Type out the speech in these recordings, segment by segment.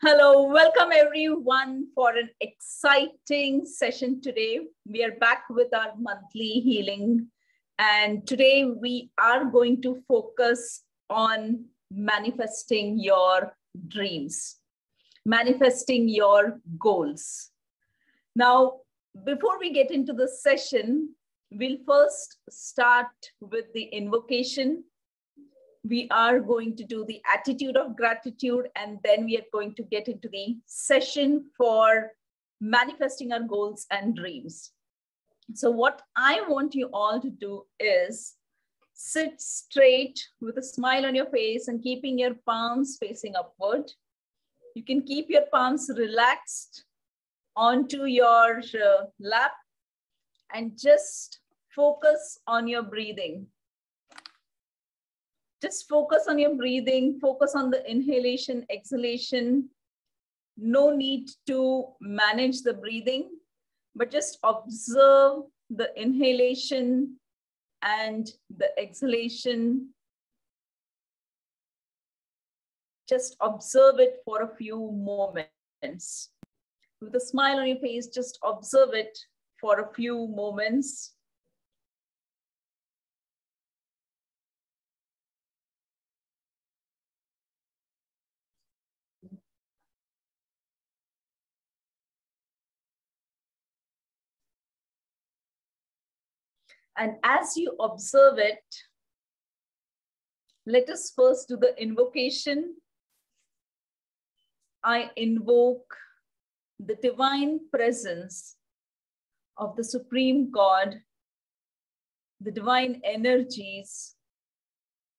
Hello, welcome everyone for an exciting session today. We are back with our monthly healing, and today we are going to focus on manifesting your dreams, manifesting your goals. Now, before we get into the session, we'll first start with the invocation we are going to do the attitude of gratitude and then we are going to get into the session for manifesting our goals and dreams. So, what I want you all to do is sit straight with a smile on your face and keeping your palms facing upward. You can keep your palms relaxed onto your uh, lap and just focus on your breathing just focus on your breathing, focus on the inhalation, exhalation. No need to manage the breathing, but just observe the inhalation and the exhalation. Just observe it for a few moments. With a smile on your face, just observe it for a few moments. And as you observe it, let us first do the invocation. I invoke the divine presence of the Supreme God, the divine energies,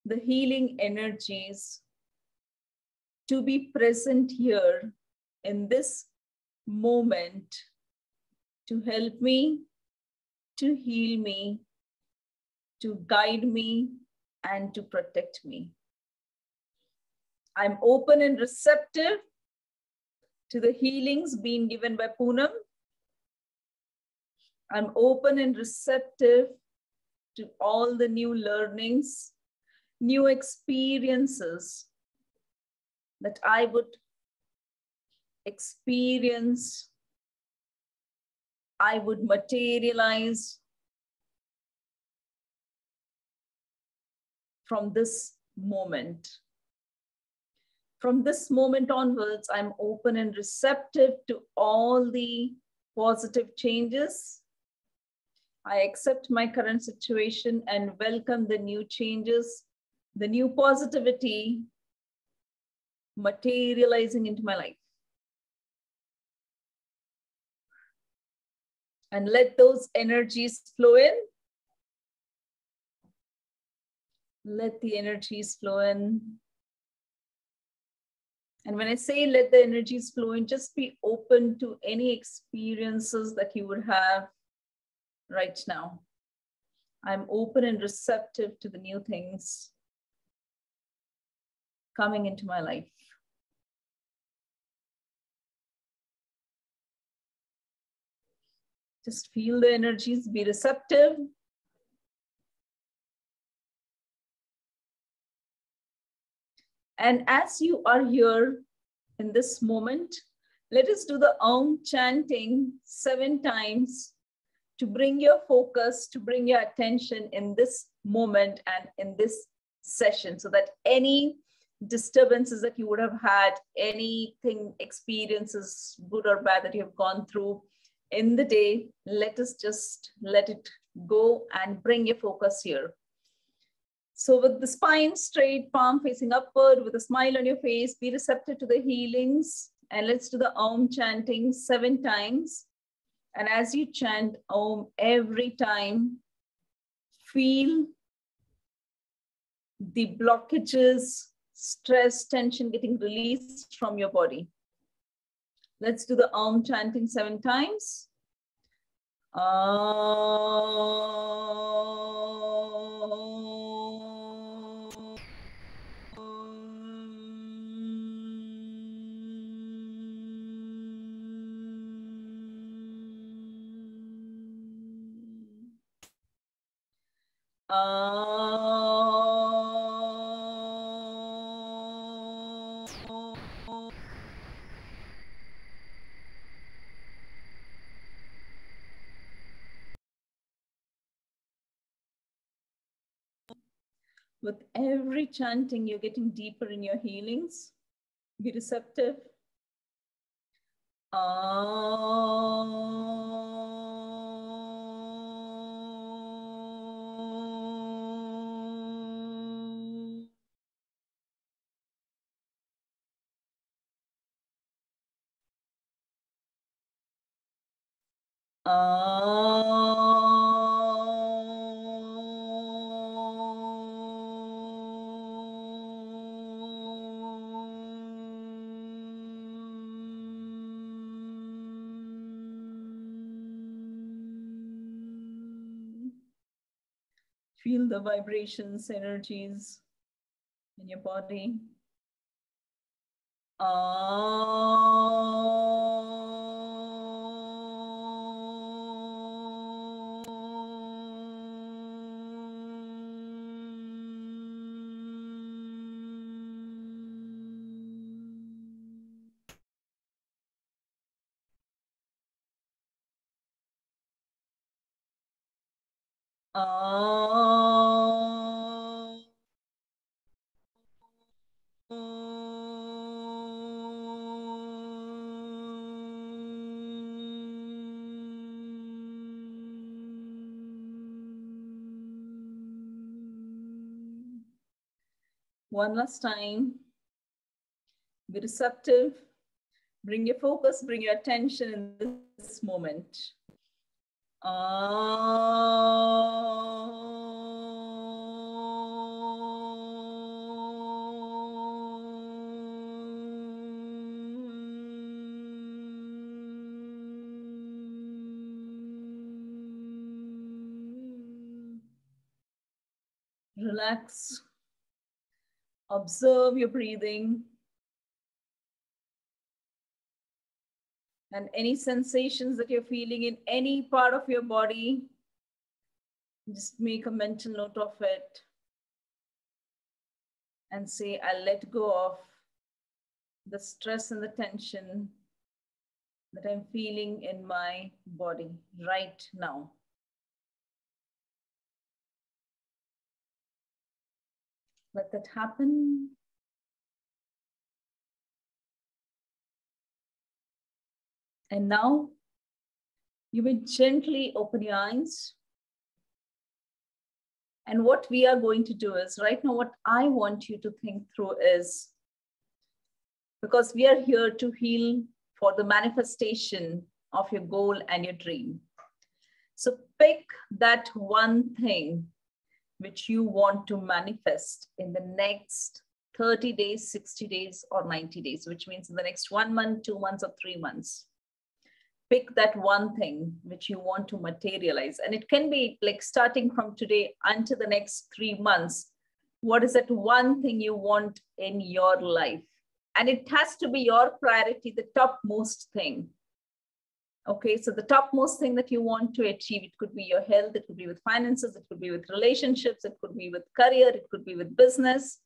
the healing energies to be present here in this moment to help me, to heal me, to guide me and to protect me. I'm open and receptive to the healings being given by Poonam. I'm open and receptive to all the new learnings, new experiences that I would experience, I would materialize from this moment. From this moment onwards, I'm open and receptive to all the positive changes. I accept my current situation and welcome the new changes, the new positivity materializing into my life. And let those energies flow in let the energies flow in. And when I say let the energies flow in, just be open to any experiences that you would have right now. I'm open and receptive to the new things coming into my life. Just feel the energies, be receptive, And as you are here in this moment, let us do the Om chanting seven times to bring your focus, to bring your attention in this moment and in this session so that any disturbances that you would have had, anything, experiences, good or bad that you have gone through in the day, let us just let it go and bring your focus here. So with the spine straight, palm facing upward, with a smile on your face, be receptive to the healings. And let's do the Om chanting seven times. And as you chant Om every time, feel the blockages, stress, tension getting released from your body. Let's do the Om chanting seven times. Om. With every chanting, you're getting deeper in your healings. Be receptive. Om. Feel the vibrations, energies in your body. Ah. One last time. Be receptive. Bring your focus, bring your attention in this moment. Relax. Observe your breathing. And any sensations that you're feeling in any part of your body, just make a mental note of it and say, I'll let go of the stress and the tension that I'm feeling in my body right now. Let that happen. And now you will gently open your eyes. And what we are going to do is right now, what I want you to think through is because we are here to heal for the manifestation of your goal and your dream. So pick that one thing which you want to manifest in the next 30 days, 60 days, or 90 days, which means in the next one month, two months, or three months. Pick that one thing which you want to materialize. And it can be like starting from today until the next three months. What is that one thing you want in your life? And it has to be your priority, the topmost thing Okay, so the topmost thing that you want to achieve, it could be your health, it could be with finances, it could be with relationships, it could be with career, it could be with business.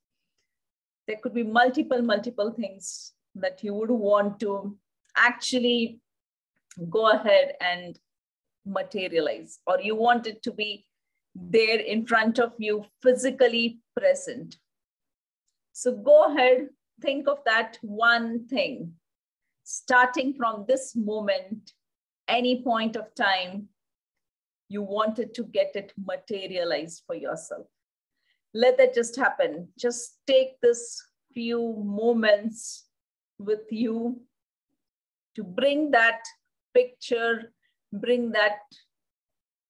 There could be multiple, multiple things that you would want to actually go ahead and materialize, or you want it to be there in front of you, physically present. So go ahead, think of that one thing starting from this moment any point of time you wanted to get it materialized for yourself. Let that just happen. Just take this few moments with you to bring that picture, bring that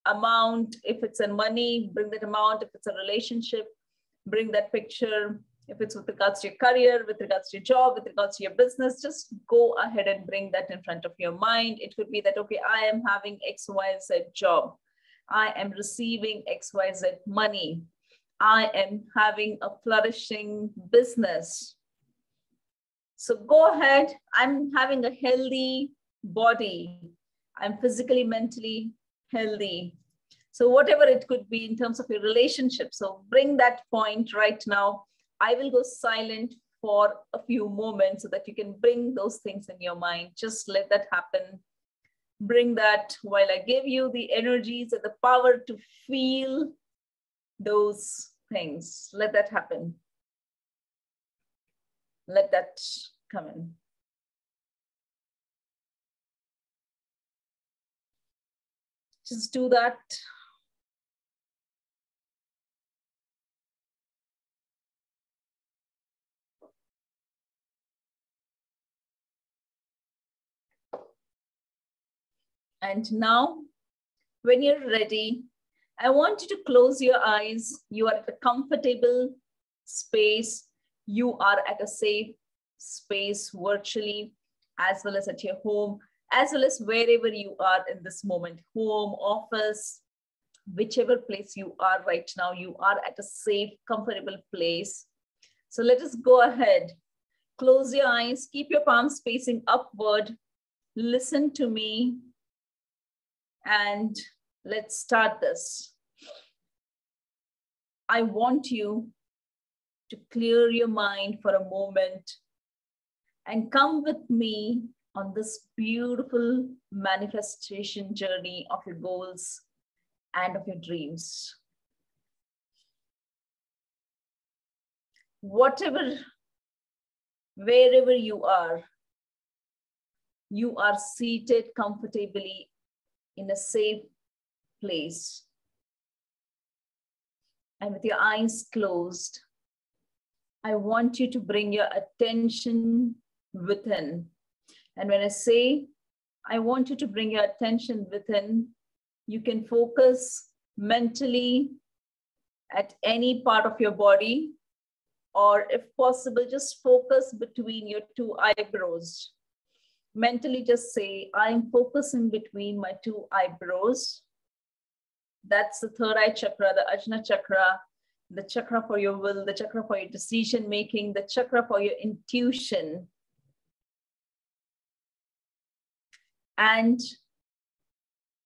amount. If it's in money, bring that amount. If it's a relationship, bring that picture if it's with regards to your career, with regards to your job, with regards to your business, just go ahead and bring that in front of your mind. It could be that, okay, I am having XYZ job. I am receiving XYZ money. I am having a flourishing business. So go ahead. I'm having a healthy body. I'm physically, mentally healthy. So, whatever it could be in terms of your relationship. So, bring that point right now I will go silent for a few moments so that you can bring those things in your mind. Just let that happen. Bring that while I give you the energies and the power to feel those things. Let that happen. Let that come in. Just do that. And now, when you're ready, I want you to close your eyes. You are at a comfortable space. You are at a safe space virtually, as well as at your home, as well as wherever you are in this moment home, office, whichever place you are right now, you are at a safe, comfortable place. So let us go ahead. Close your eyes, keep your palms facing upward. Listen to me and let's start this. I want you to clear your mind for a moment and come with me on this beautiful manifestation journey of your goals and of your dreams. Whatever, wherever you are, you are seated comfortably in a safe place. And with your eyes closed, I want you to bring your attention within. And when I say, I want you to bring your attention within, you can focus mentally at any part of your body, or if possible, just focus between your two eyebrows mentally just say, I'm focusing between my two eyebrows. That's the third eye chakra, the Ajna chakra, the chakra for your will, the chakra for your decision making, the chakra for your intuition. And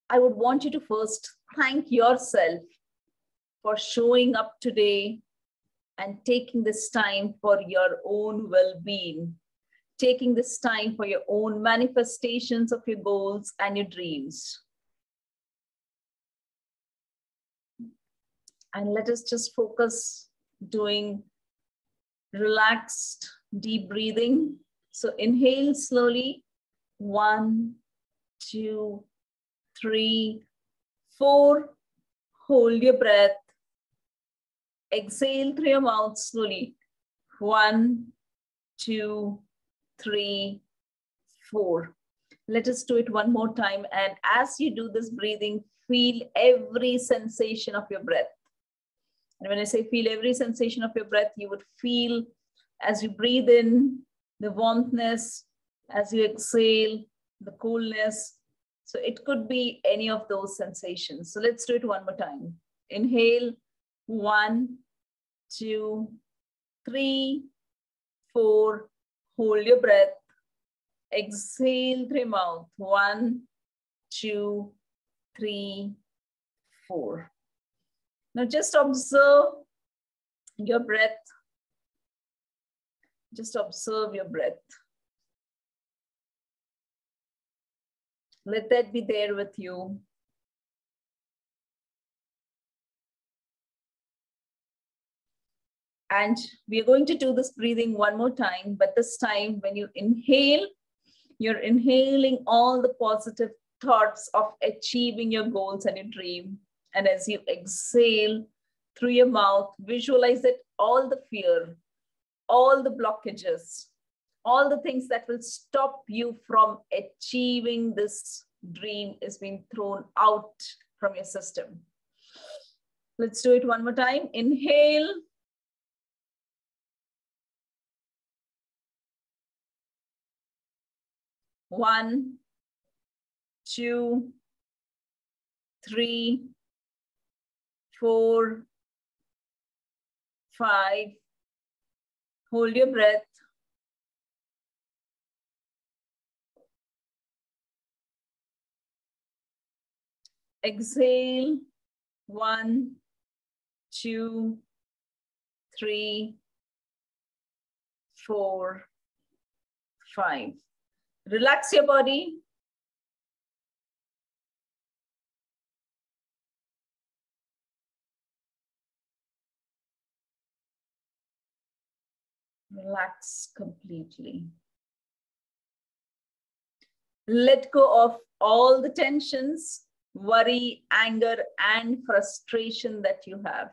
I would want you to first thank yourself for showing up today and taking this time for your own well being taking this time for your own manifestations of your goals and your dreams. And let us just focus doing relaxed, deep breathing. So inhale slowly. One, two, three, four. Hold your breath. Exhale through your mouth slowly. One, two, three, four. Let us do it one more time. And as you do this breathing, feel every sensation of your breath. And when I say feel every sensation of your breath, you would feel as you breathe in the warmthness, as you exhale, the coolness. So it could be any of those sensations. So let's do it one more time. Inhale, one, two, three, four, Hold your breath. Exhale through mouth. One, two, three, four. Now just observe your breath. Just observe your breath. Let that be there with you. And we are going to do this breathing one more time, but this time when you inhale, you're inhaling all the positive thoughts of achieving your goals and your dream. And as you exhale through your mouth, visualize that all the fear, all the blockages, all the things that will stop you from achieving this dream is being thrown out from your system. Let's do it one more time. Inhale. One, two, three, four, five. Hold your breath. Exhale. One, two, three, four, five. Relax your body. Relax completely. Let go of all the tensions, worry, anger, and frustration that you have.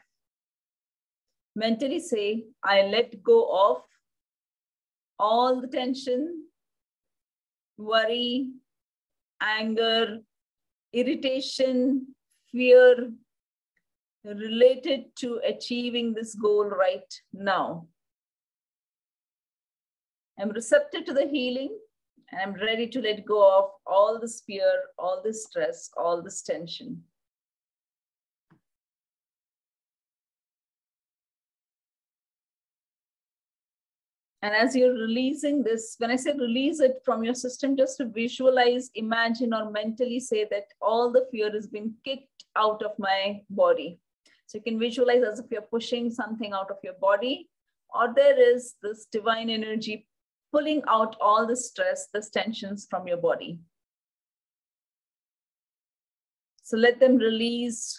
Mentally say, I let go of all the tension, worry, anger, irritation, fear related to achieving this goal right now. I'm receptive to the healing and I'm ready to let go of all this fear, all this stress, all this tension. And as you're releasing this, when I say release it from your system, just to visualize, imagine, or mentally say that all the fear has been kicked out of my body. So you can visualize as if you're pushing something out of your body, or there is this divine energy pulling out all the stress, the tensions from your body. So let them release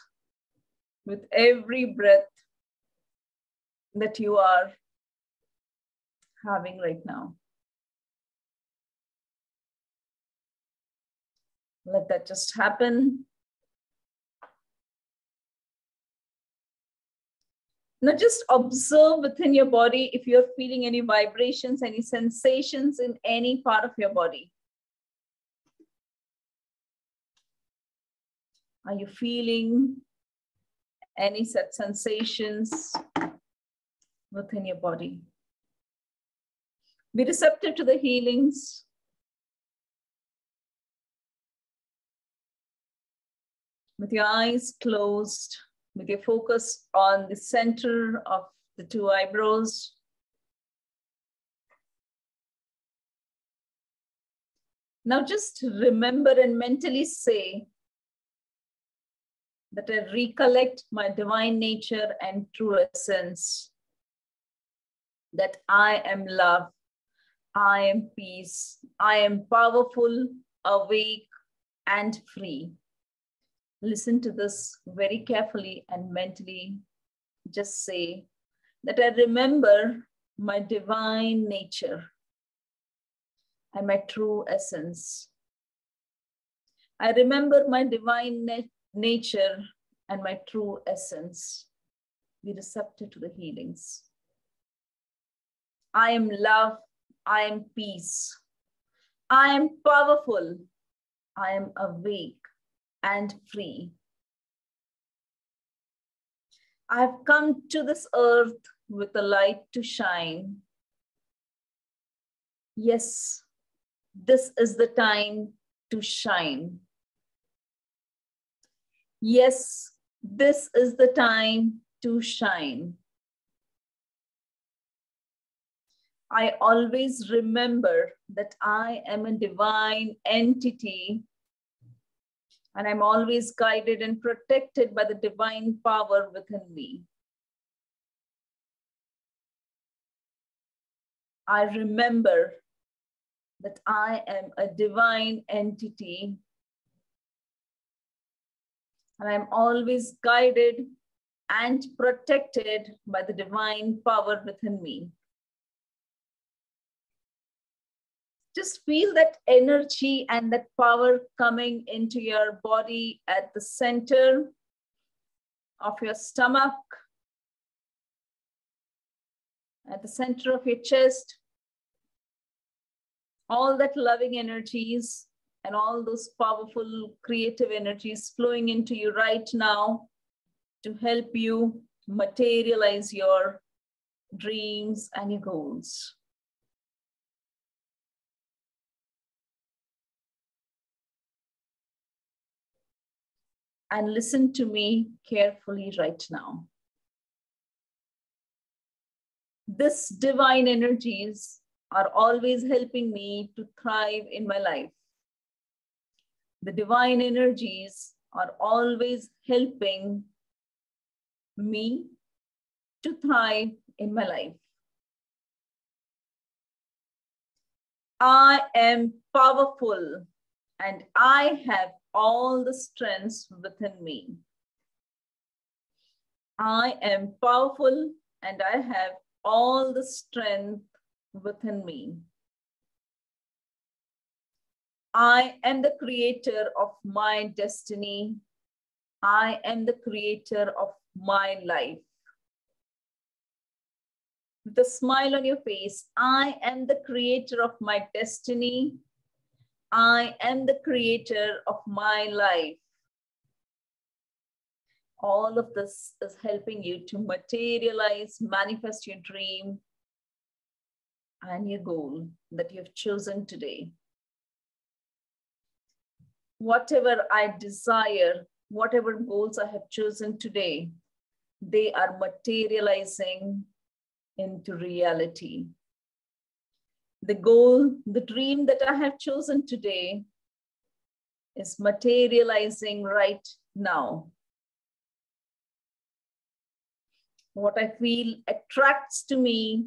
with every breath that you are having right now. Let that just happen. Now just observe within your body if you're feeling any vibrations, any sensations in any part of your body. Are you feeling any such sensations within your body? Be receptive to the healings. With your eyes closed, with your focus on the center of the two eyebrows. Now just remember and mentally say that I recollect my divine nature and true essence, that I am love, I am peace. I am powerful, awake, and free. Listen to this very carefully and mentally. Just say that I remember my divine nature and my true essence. I remember my divine na nature and my true essence. Be receptive to the healings. I am love I am peace. I am powerful. I am awake and free. I've come to this earth with a light to shine. Yes, this is the time to shine. Yes, this is the time to shine. I always remember that I am a divine entity and I'm always guided and protected by the divine power within me. I remember that I am a divine entity and I'm always guided and protected by the divine power within me. Just feel that energy and that power coming into your body at the center of your stomach, at the center of your chest. All that loving energies and all those powerful creative energies flowing into you right now to help you materialize your dreams and your goals. And listen to me carefully right now. This divine energies are always helping me to thrive in my life. The divine energies are always helping me to thrive in my life. I am powerful and I have all the strengths within me. I am powerful and I have all the strength within me. I am the creator of my destiny. I am the creator of my life. With a smile on your face, I am the creator of my destiny. I am the creator of my life. All of this is helping you to materialize, manifest your dream and your goal that you've chosen today whatever I desire, whatever goals I have chosen today, they are materializing into reality. The goal, the dream that I have chosen today is materializing right now. What I feel attracts to me,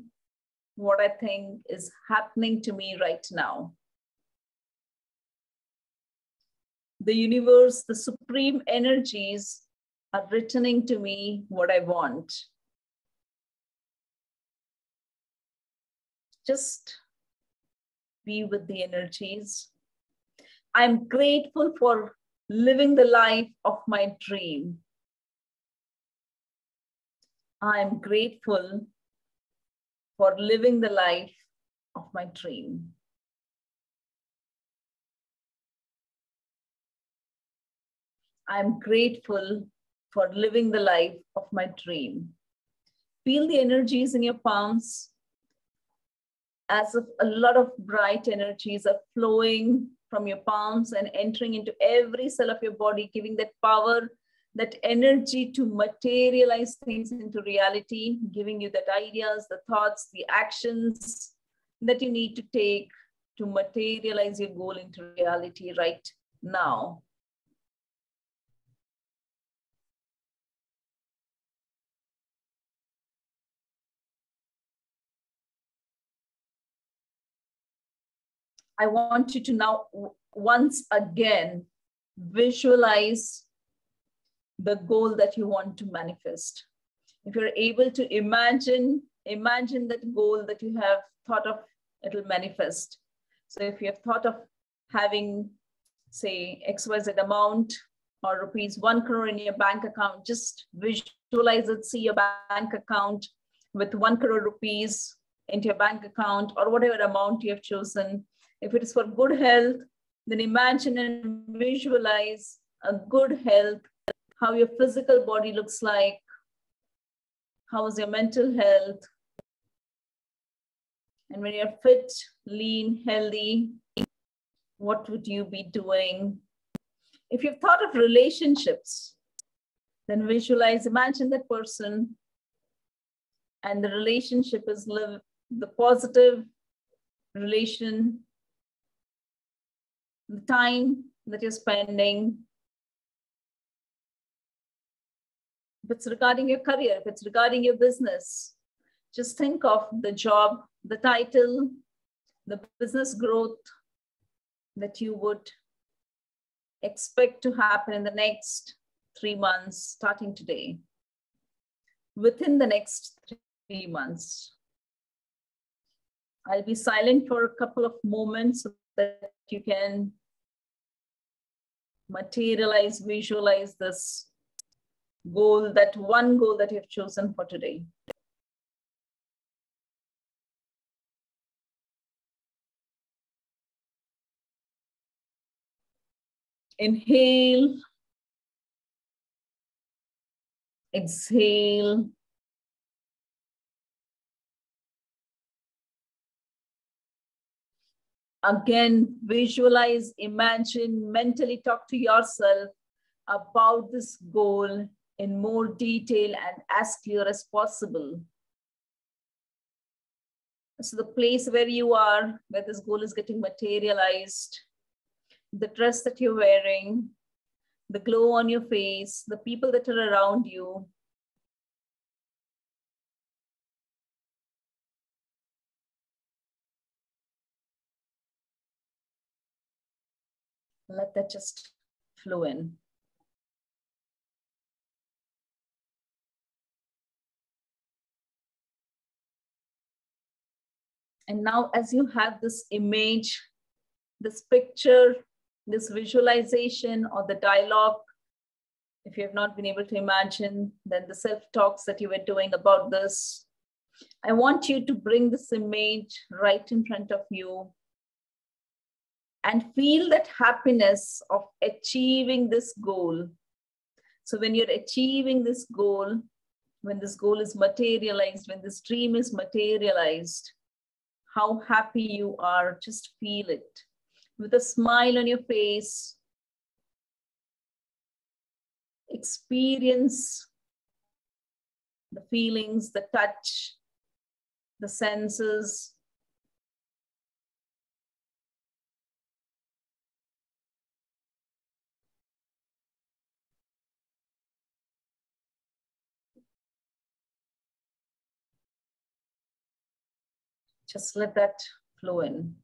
what I think is happening to me right now. the universe, the supreme energies are returning to me what I want. Just be with the energies. I'm grateful for living the life of my dream. I'm grateful for living the life of my dream. I'm grateful for living the life of my dream. Feel the energies in your palms as if a lot of bright energies are flowing from your palms and entering into every cell of your body, giving that power, that energy to materialize things into reality, giving you that ideas, the thoughts, the actions that you need to take to materialize your goal into reality right now. I want you to now once again visualize the goal that you want to manifest. If you're able to imagine, imagine that goal that you have thought of, it'll manifest. So if you have thought of having, say, XYZ amount or rupees 1 crore in your bank account, just visualize it, see your bank account with 1 crore rupees into your bank account or whatever amount you have chosen if it is for good health, then imagine and visualize a good health, how your physical body looks like, how is your mental health. And when you're fit, lean, healthy, what would you be doing? If you've thought of relationships, then visualize, imagine that person and the relationship is live the positive relation the time that you're spending. If it's regarding your career, if it's regarding your business, just think of the job, the title, the business growth that you would expect to happen in the next three months, starting today, within the next three months. I'll be silent for a couple of moments so that you can materialize, visualize this goal, that one goal that you've chosen for today. Inhale. Exhale. Again, visualize, imagine, mentally talk to yourself about this goal in more detail and as clear as possible. So the place where you are, where this goal is getting materialized, the dress that you're wearing, the glow on your face, the people that are around you, let that just flow in. And now, as you have this image, this picture, this visualization, or the dialogue, if you have not been able to imagine, then the self talks that you were doing about this, I want you to bring this image right in front of you and feel that happiness of achieving this goal. So, when you're achieving this goal, when this goal is materialized, when this dream is materialized, how happy you are, just feel it. With a smile on your face, experience the feelings, the touch, the senses. Just let that flow in.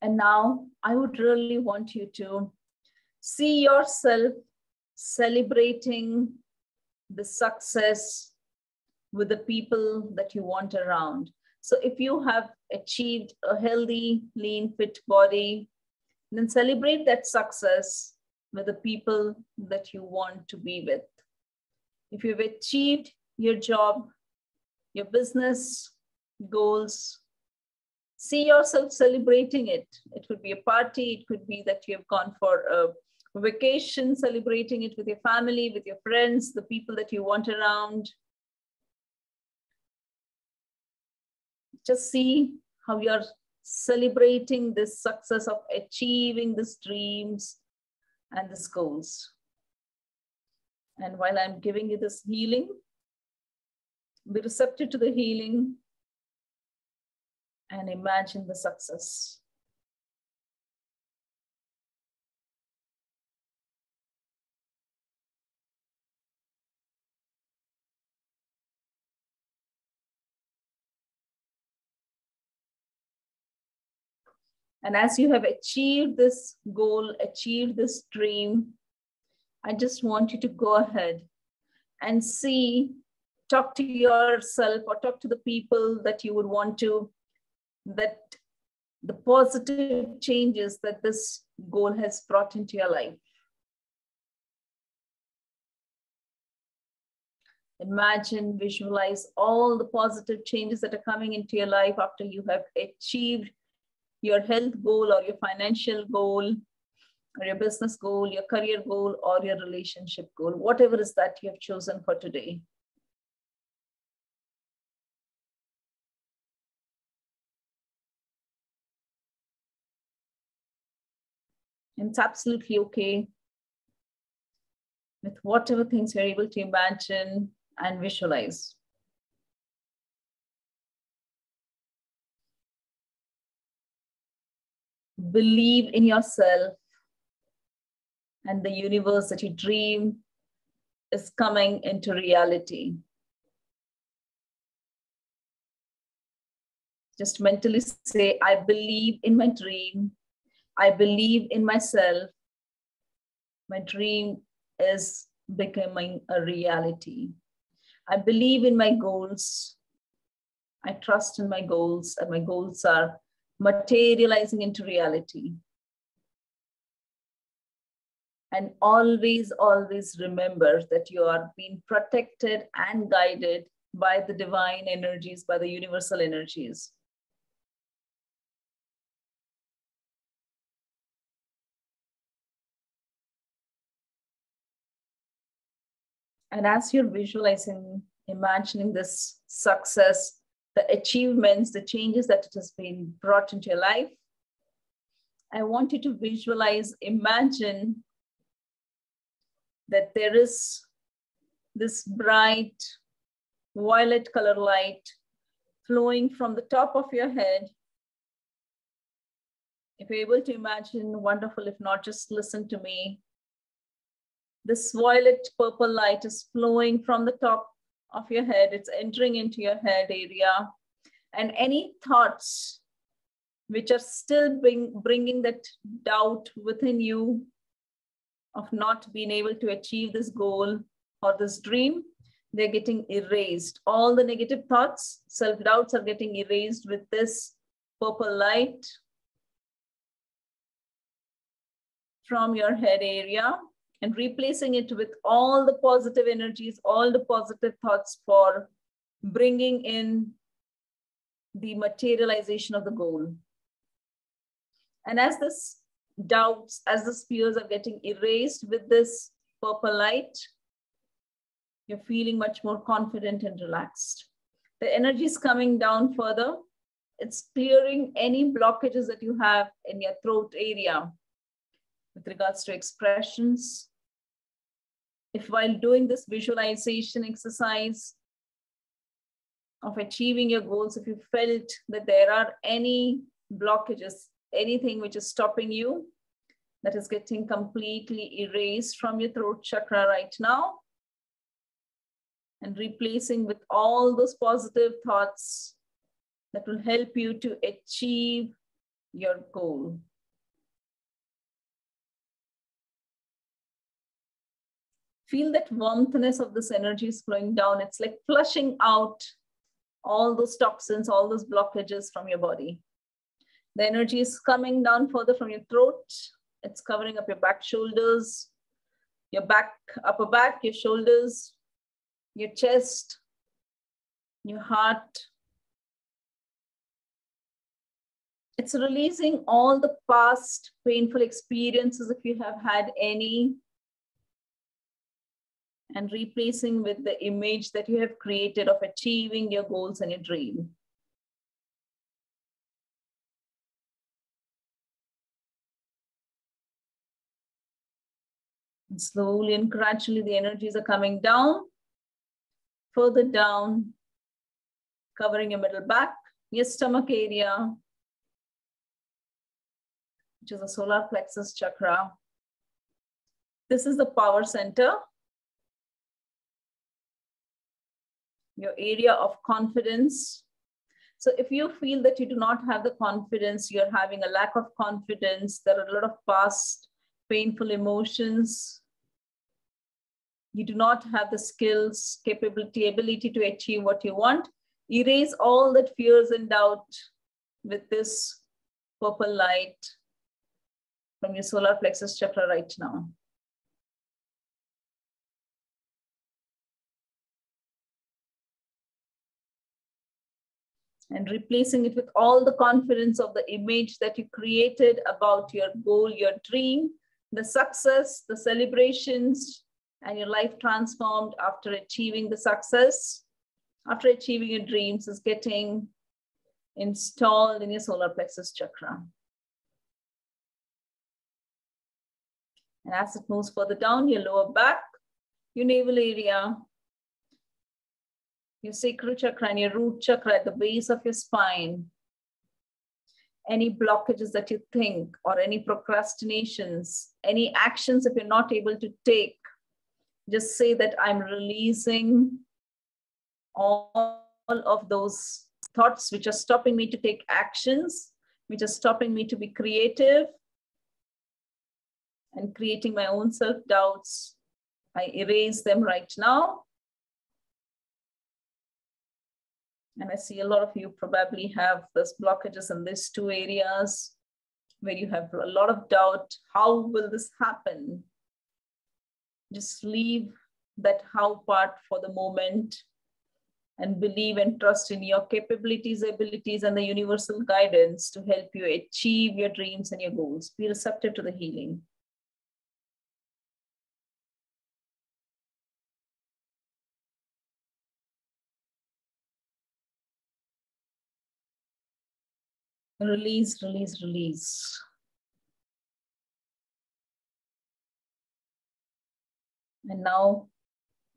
And now I would really want you to see yourself celebrating the success with the people that you want around. So if you have achieved a healthy, lean, fit body, then celebrate that success with the people that you want to be with. If you've achieved your job, your business goals, see yourself celebrating it. It could be a party, it could be that you have gone for a vacation, celebrating it with your family, with your friends, the people that you want around. Just see how you're celebrating this success of achieving these dreams and these goals. And while I'm giving you this healing, be receptive to the healing and imagine the success. And as you have achieved this goal, achieved this dream, I just want you to go ahead and see, talk to yourself or talk to the people that you would want to that the positive changes that this goal has brought into your life. Imagine, visualize all the positive changes that are coming into your life after you have achieved your health goal or your financial goal or your business goal, your career goal, or your relationship goal, whatever is that you have chosen for today. And it's absolutely okay with whatever things you're able to imagine and visualize. Believe in yourself and the universe that you dream is coming into reality. Just mentally say, I believe in my dream I believe in myself. My dream is becoming a reality. I believe in my goals. I trust in my goals, and my goals are materializing into reality. And always, always remember that you are being protected and guided by the divine energies, by the universal energies. And as you're visualizing, imagining this success, the achievements, the changes that it has been brought into your life, I want you to visualize, imagine that there is this bright violet color light flowing from the top of your head. If you're able to imagine, wonderful. If not, just listen to me. This violet purple light is flowing from the top of your head. It's entering into your head area. And any thoughts which are still bring, bringing that doubt within you, of not being able to achieve this goal or this dream, they're getting erased. All the negative thoughts, self doubts are getting erased with this purple light from your head area and replacing it with all the positive energies, all the positive thoughts for bringing in the materialization of the goal. And as this doubts, as the spheres are getting erased with this purple light, you're feeling much more confident and relaxed. The energy is coming down further. It's clearing any blockages that you have in your throat area with regards to expressions. If while doing this visualization exercise of achieving your goals, if you felt that there are any blockages, anything which is stopping you, that is getting completely erased from your throat chakra right now, and replacing with all those positive thoughts that will help you to achieve your goal. Feel that warmthness of this energy is flowing down. It's like flushing out all those toxins, all those blockages from your body. The energy is coming down further from your throat. It's covering up your back shoulders, your back, upper back, your shoulders, your chest, your heart. It's releasing all the past painful experiences if you have had any and replacing with the image that you have created of achieving your goals and your dream. And slowly and gradually, the energies are coming down, further down, covering your middle back, your stomach area, which is the solar plexus chakra. This is the power center your area of confidence. So if you feel that you do not have the confidence, you're having a lack of confidence, there are a lot of past painful emotions, you do not have the skills, capability, ability to achieve what you want, erase all that fears and doubt with this purple light from your solar plexus chakra right now. And replacing it with all the confidence of the image that you created about your goal, your dream, the success, the celebrations, and your life transformed after achieving the success, after achieving your dreams is getting installed in your solar plexus chakra. And as it moves further down, your lower back, your navel area, your sacral chakra and your root chakra at the base of your spine, any blockages that you think or any procrastinations, any actions if you're not able to take, just say that I'm releasing all of those thoughts which are stopping me to take actions, which are stopping me to be creative and creating my own self doubts. I erase them right now And I see a lot of you probably have this blockages in these two areas where you have a lot of doubt. How will this happen? Just leave that how part for the moment and believe and trust in your capabilities, abilities, and the universal guidance to help you achieve your dreams and your goals. Be receptive to the healing. Release, release, release. And now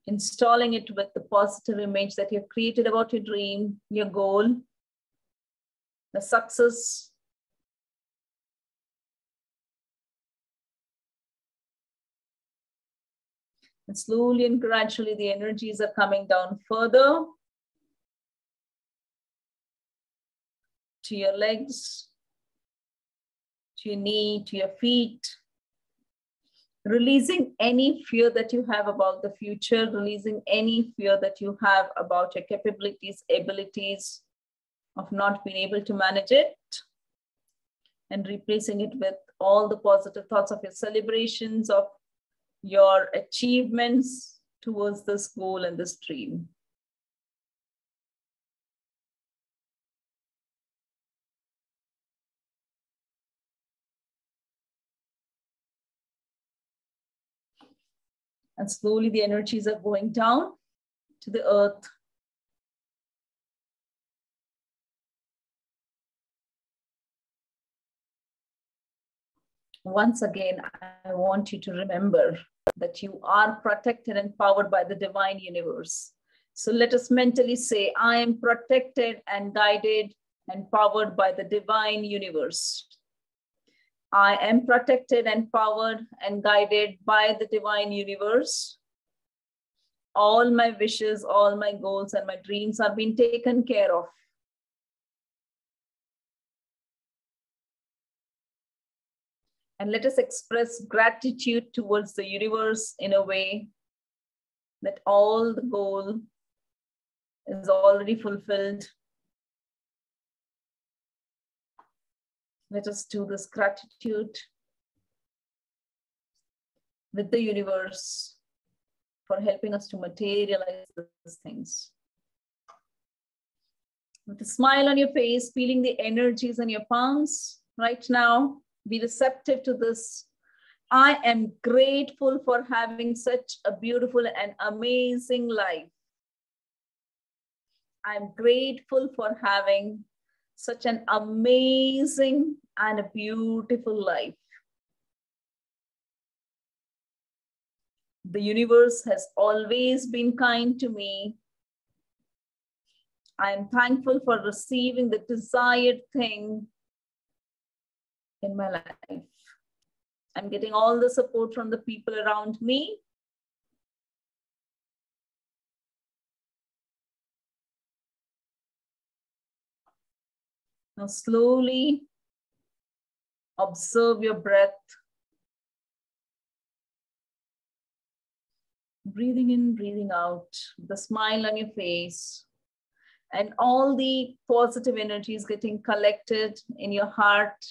installing it with the positive image that you've created about your dream, your goal, the success. And slowly and gradually, the energies are coming down further. To your legs, to your knee, to your feet, releasing any fear that you have about the future, releasing any fear that you have about your capabilities, abilities of not being able to manage it, and replacing it with all the positive thoughts of your celebrations, of your achievements towards this goal and this dream. And slowly the energies are going down to the earth. Once again, I want you to remember that you are protected and powered by the divine universe. So let us mentally say, I am protected and guided and powered by the divine universe. I am protected and powered and guided by the divine universe. All my wishes, all my goals, and my dreams are being taken care of. And let us express gratitude towards the universe in a way that all the goal is already fulfilled Let us do this gratitude with the universe for helping us to materialize these things. With a smile on your face, feeling the energies in your palms right now, be receptive to this. I am grateful for having such a beautiful and amazing life. I'm grateful for having such an amazing and a beautiful life. The universe has always been kind to me. I am thankful for receiving the desired thing in my life. I'm getting all the support from the people around me. Now slowly observe your breath. Breathing in, breathing out, the smile on your face, and all the positive energies getting collected in your heart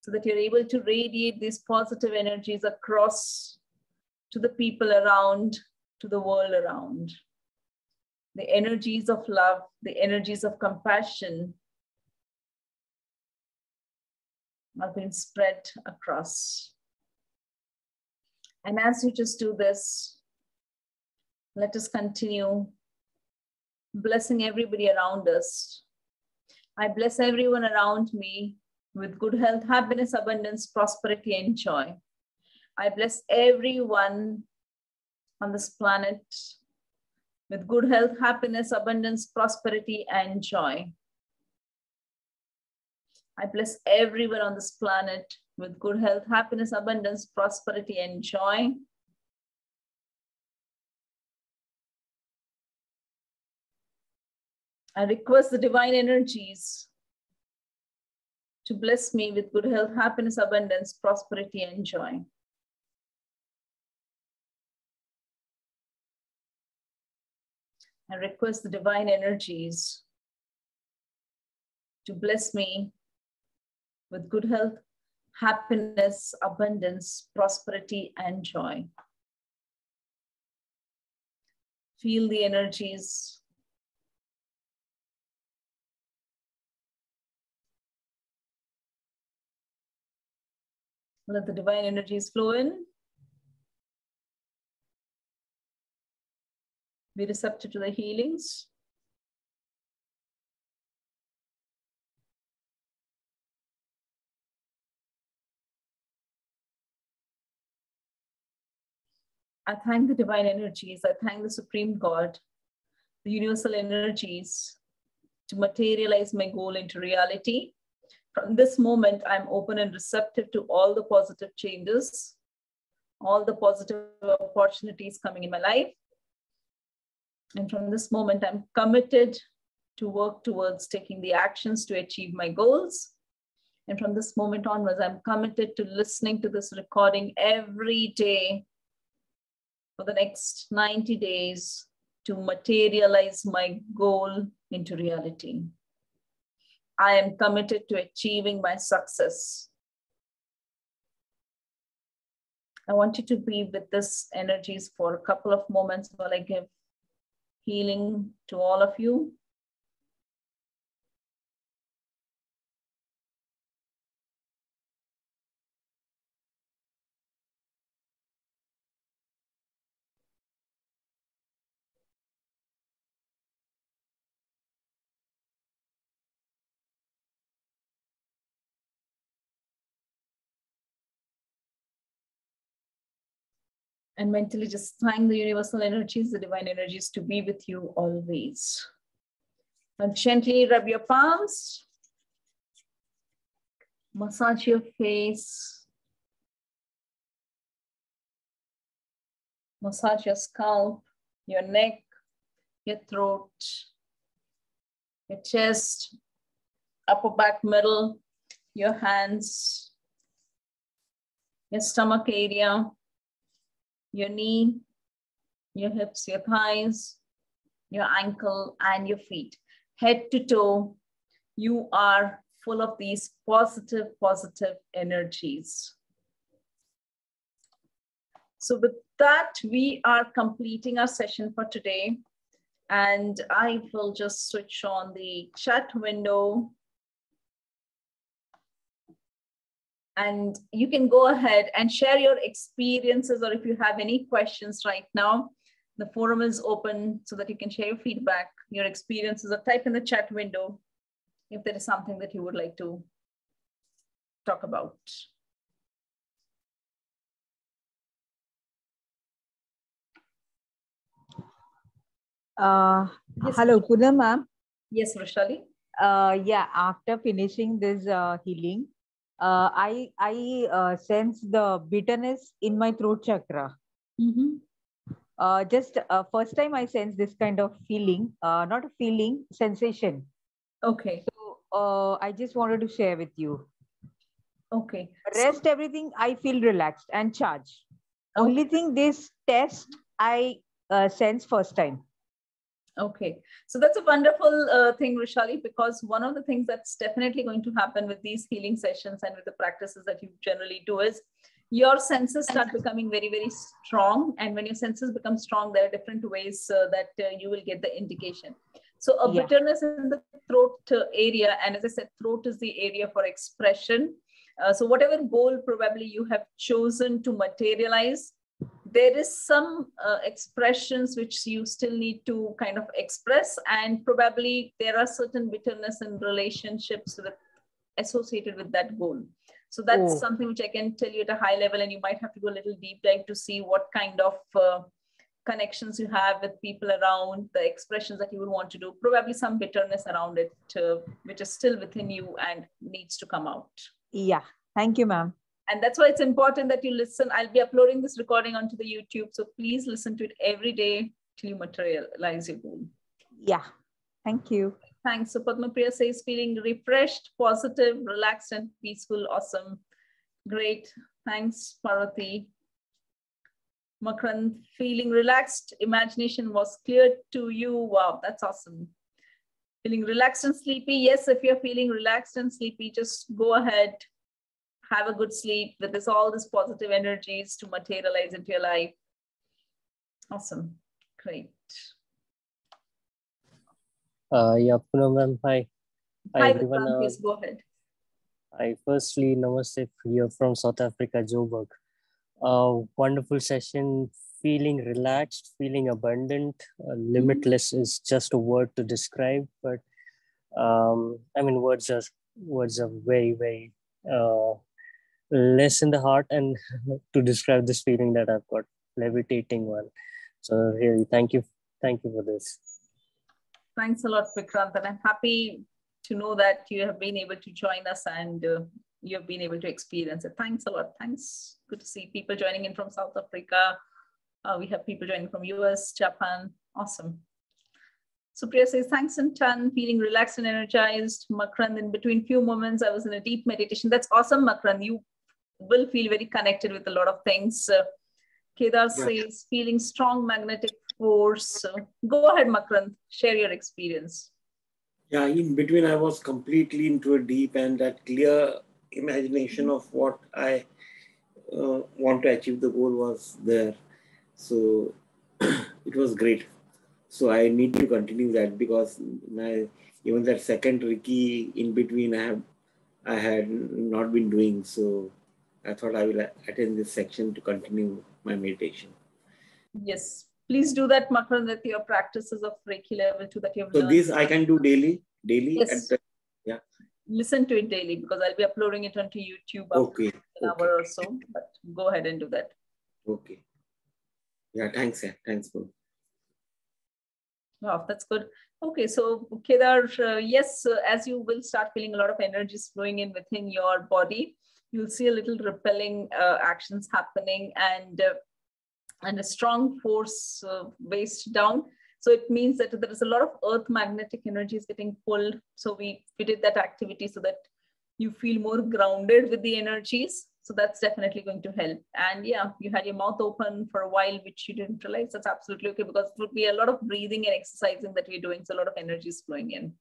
so that you're able to radiate these positive energies across to the people around, to the world around. The energies of love, the energies of compassion, are being spread across. And as you just do this, let us continue blessing everybody around us. I bless everyone around me with good health, happiness, abundance, prosperity, and joy. I bless everyone on this planet with good health, happiness, abundance, prosperity, and joy. I bless everyone on this planet with good health, happiness, abundance, prosperity, and joy. I request the divine energies to bless me with good health, happiness, abundance, prosperity, and joy. I request the divine energies to bless me with good health, happiness, abundance, prosperity, and joy. Feel the energies. Let the divine energies flow in. Be receptive to the healings. I thank the divine energies. I thank the Supreme God, the universal energies to materialize my goal into reality. From this moment, I'm open and receptive to all the positive changes, all the positive opportunities coming in my life. And from this moment, I'm committed to work towards taking the actions to achieve my goals. And from this moment onwards, I'm committed to listening to this recording every day for the next 90 days to materialize my goal into reality. I am committed to achieving my success. I want you to be with this energies for a couple of moments while I give healing to all of you. And mentally just thank the universal energies, the divine energies to be with you always. And gently rub your palms, massage your face, massage your scalp, your neck, your throat, your chest, upper back, middle, your hands, your stomach area, your knee, your hips, your thighs, your ankle, and your feet. Head to toe, you are full of these positive, positive energies. So with that, we are completing our session for today. And I will just switch on the chat window and you can go ahead and share your experiences or if you have any questions right now the forum is open so that you can share your feedback your experiences or type in the chat window if there is something that you would like to talk about. Uh, yes, hello Poonam ma'am. Yes Roshali uh, yeah after finishing this uh, healing uh, I I uh, sense the bitterness in my throat chakra. Mm-hmm. Uh, just uh, first time I sense this kind of feeling, uh, not a feeling, sensation. Okay. So uh, I just wanted to share with you. Okay. Rest so, everything I feel relaxed and charged. Okay. Only thing this test I uh, sense first time. Okay, so that's a wonderful uh, thing, Rishali, because one of the things that's definitely going to happen with these healing sessions and with the practices that you generally do is your senses start becoming very, very strong. And when your senses become strong, there are different ways uh, that uh, you will get the indication. So, a yeah. bitterness in the throat uh, area, and as I said, throat is the area for expression. Uh, so, whatever goal probably you have chosen to materialize, there is some uh, expressions which you still need to kind of express and probably there are certain bitterness in relationships with, associated with that goal. So that's oh. something which i can tell you at a high level and you might have to go a little deep dive to see what kind of uh, connections you have with people around the expressions that you would want to do probably some bitterness around it uh, which is still within you and needs to come out. Yeah. Thank you ma'am and that's why it's important that you listen. I'll be uploading this recording onto the youtube. So please listen to it every day till you materialize your goal. Yeah. Thank you. Thanks. So padma priya says feeling refreshed positive relaxed and peaceful. Awesome. Great. Thanks parvati. Makran, feeling relaxed, imagination was clear to you. Wow, that's awesome. Feeling relaxed and sleepy. Yes, if you're feeling relaxed and sleepy, just go ahead, have a good sleep with this all this positive energies to materialize into your life. Awesome. Great. Uh yeah Poonam ma'am hi. Hi everyone. Uh, please go ahead. I firstly namaste here from south africa joburg. Uh wonderful session feeling relaxed feeling abundant. Uh, limitless is just a word to describe but um i mean words are words are very very uh, less in the heart and to describe this feeling that I've got levitating one. So really, thank you, thank you for this. Thanks a lot, Vikrant, and I'm happy to know that you have been able to join us and uh, you have been able to experience it. Thanks a lot. Thanks. Good to see people joining in from South Africa. Uh, we have people joining from US, Japan. Awesome. Supriya says, thanks and ton, feeling relaxed and energized. Makrand, in between few moments, I was in a deep meditation. That's awesome, Makrand. You will feel very connected with a lot of things. Uh, Kedar yeah. says, feeling strong magnetic force. Uh, go ahead, Makrand, share your experience. Yeah, in between, I was completely into a deep and that clear imagination of what I uh, want to achieve the goal was there. So it was great. So I need to continue that because my even that second Reiki in between I have I had not been doing. So I thought I will attend this section to continue my meditation. Yes, please do that, Makran, with your practices of Reiki level two that you have So these I can do daily, daily. Yes. The, yeah. Listen to it daily because I'll be uploading it onto YouTube okay. an okay. hour or so. But go ahead and do that. Okay. Yeah, thanks. Yeah, thanks, bro. Wow, that's good. Okay, so Kedar, uh, yes, uh, as you will start feeling a lot of energies flowing in within your body, you'll see a little repelling uh, actions happening and uh, and a strong force uh, based down. So it means that there is a lot of earth magnetic energies getting pulled. So we, we did that activity so that you feel more grounded with the energies so that's definitely going to help. And yeah, you had your mouth open for a while, which you didn't realize. That's absolutely okay because it would be a lot of breathing and exercising that we're doing. So a lot of energy is flowing in.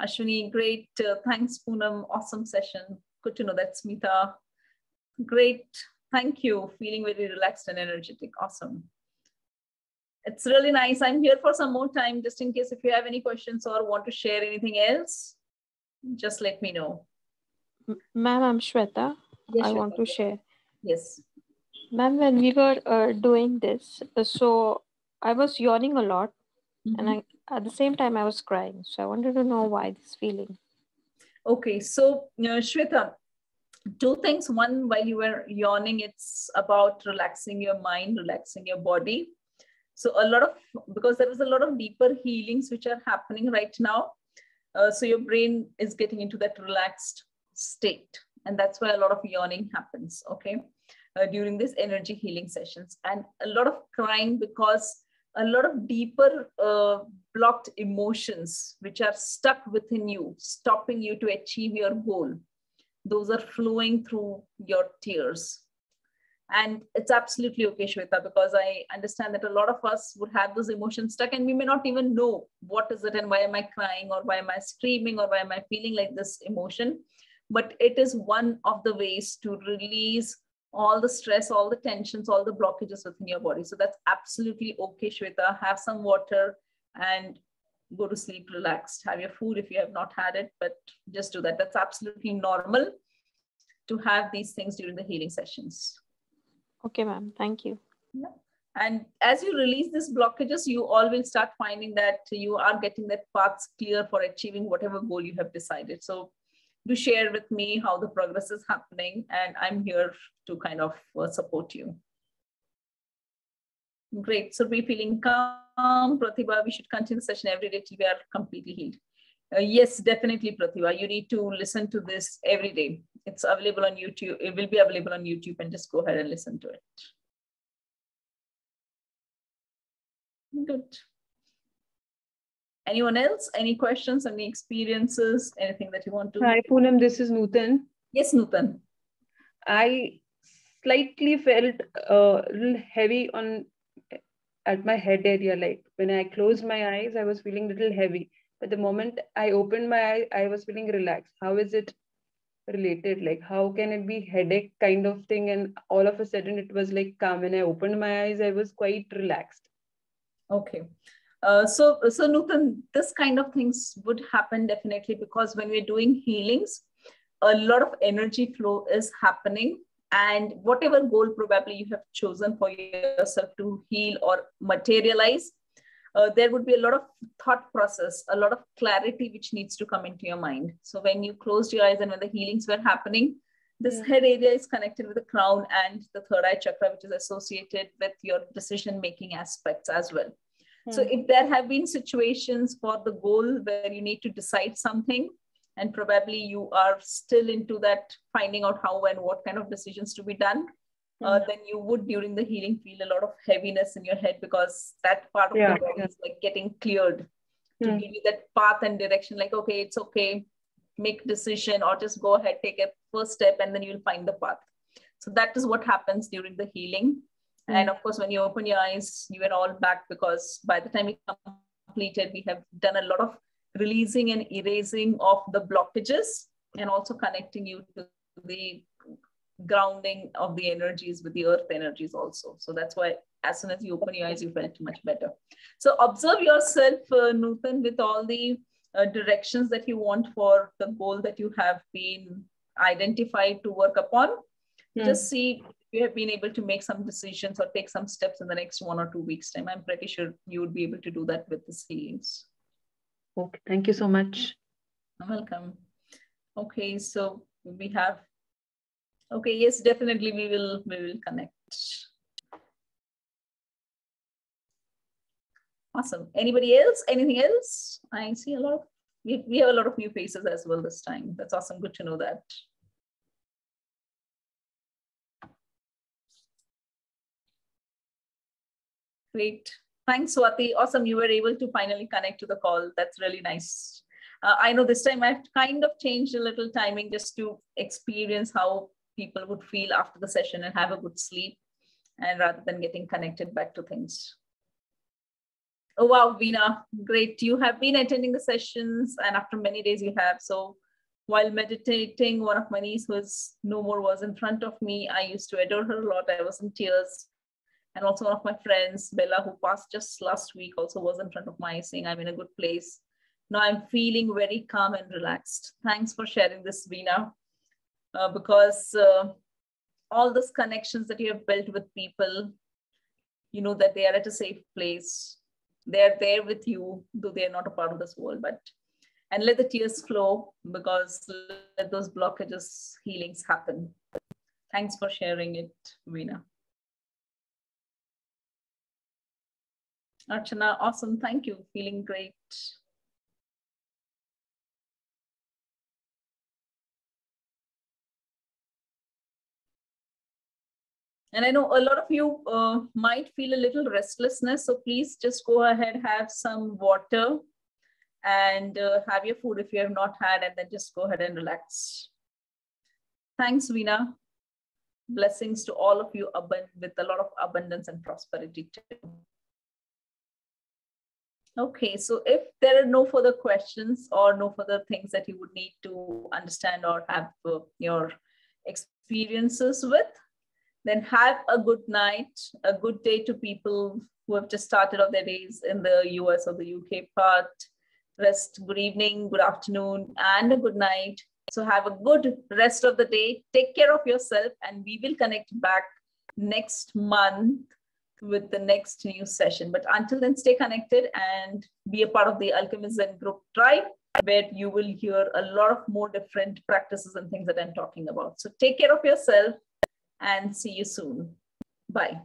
Ashwini, great. Uh, thanks, Poonam. Awesome session. Good to know that, Smita. Great. Thank you. Feeling very relaxed and energetic. Awesome. It's really nice. I'm here for some more time, just in case if you have any questions or want to share anything else, just let me know. Ma'am, I'm Shweta. Yes, I want to share. Yes. Ma'am, when we were uh, doing this, uh, so I was yawning a lot mm-hmm. and I, at the same time I was crying. So I wanted to know why this feeling. Okay, so you know, Shweta, two things. One, while you were yawning, it's about relaxing your mind, relaxing your body. So a lot of, because there is a lot of deeper healings which are happening right now. Uh, so your brain is getting into that relaxed state and that's why a lot of yawning happens okay uh, during these energy healing sessions and a lot of crying because a lot of deeper uh, blocked emotions which are stuck within you stopping you to achieve your goal. Those are flowing through your tears. And it's absolutely okay shweta because i understand that a lot of us would have those emotions stuck and we may not even know what is it and why am i crying or why am i screaming or why am i feeling like this emotion. But it is one of the ways to release all the stress, all the tensions, all the blockages within your body. So that's absolutely okay, Shweta. Have some water and go to sleep relaxed. Have your food if you have not had it, but just do that. That's absolutely normal to have these things during the healing sessions. Okay, ma'am. Thank you. Yeah. And as you release these blockages, you all will start finding that you are getting that paths clear for achieving whatever goal you have decided. So do share with me how the progress is happening and i'm here to kind of uh, support you. Great. So be feeling calm. Pratibha we should continue the session every day till we are completely healed. Uh, yes definitely pratibha. You need to listen to this every day. It's available on youtube. It will be available on youtube and just go ahead and listen to it. Good Anyone else? Any questions? Any experiences? Anything that you want to? Hi, Poonam. This is Nutan. Yes, Nutan. I slightly felt a little heavy on at my head area. Like when I closed my eyes, I was feeling a little heavy. But the moment I opened my eye, I was feeling relaxed. How is it related? Like how can it be headache kind of thing? And all of a sudden it was like calm. When I opened my eyes, I was quite relaxed. Okay. Uh, so, so Nutan, this kind of things would happen definitely because when we're doing healings, a lot of energy flow is happening. And whatever goal probably you have chosen for yourself to heal or materialize, uh, there would be a lot of thought process, a lot of clarity which needs to come into your mind. So when you closed your eyes and when the healings were happening, this yeah. head area is connected with the crown and the third eye chakra, which is associated with your decision making aspects as well. So hmm. if there have been situations for the goal where you need to decide something, and probably you are still into that finding out how and what kind of decisions to be done, uh, hmm. then you would during the healing feel a lot of heaviness in your head because that part of yeah, the body is like getting cleared. to mm. give you that path and direction like okay it's okay make decision or just go ahead take a first step and then you'll find the path so that is what happens during the healing mm. and of course when you open your eyes you are all back because by the time we completed we have done a lot of releasing and erasing of the blockages and also connecting you to the grounding of the energies with the earth energies also. So that's why as soon as you open your eyes, you felt much better. So observe yourself, uh, Nutan, with all the uh, directions that you want for the goal that you have been identified to work upon. Hmm. Just see you have been able to make some decisions or take some steps in the next one or two weeks time. I'm pretty sure you would be able to do that with the healings. Okay, thank you so much. You're welcome. Okay, so we have Okay, yes, definitely we will we will connect. Awesome. Anybody else? Anything else? I see a lot of we, we have a lot of new faces as well this time. That's awesome. Good to know that. Great. Thanks, Swati. Awesome. You were able to finally connect to the call. That's really nice. Uh, I know this time I've kind of changed a little timing just to experience how people would feel after the session and have a good sleep and rather than getting connected back to things. Oh, wow, Veena, great. You have been attending the sessions and after many days you have. So while meditating, one of my niece was no more was in front of me. I used to adore her a lot. I was in tears. And also one of my friends, Bella, who passed just last week, also was in front of my saying, I'm in a good place. Now I'm feeling very calm and relaxed. Thanks for sharing this, Veena uh, because uh, all those connections that you have built with people, you know that they are at a safe place. They're there with you, though they are not a part of this world. But and let the tears flow because let those blockages, healings happen. Thanks for sharing it, Veena. Archana, awesome. Thank you. Feeling great. And I know a lot of you uh, might feel a little restlessness. So please just go ahead, have some water and uh, have your food if you have not had, and then just go ahead and relax. Thanks, Veena. Blessings to all of you with a lot of abundance and prosperity too. Okay, so if there are no further questions or no further things that you would need to understand or have uh, your experiences with, then have a good night, a good day to people who have just started off their days in the US or the UK part. Rest, good evening, good afternoon, and a good night. So have a good rest of the day. Take care of yourself, and we will connect back next month with the next new session. But until then, stay connected and be a part of the Alchemist Zen group tribe, where you will hear a lot of more different practices and things that I'm talking about. So take care of yourself and see you soon. Bye.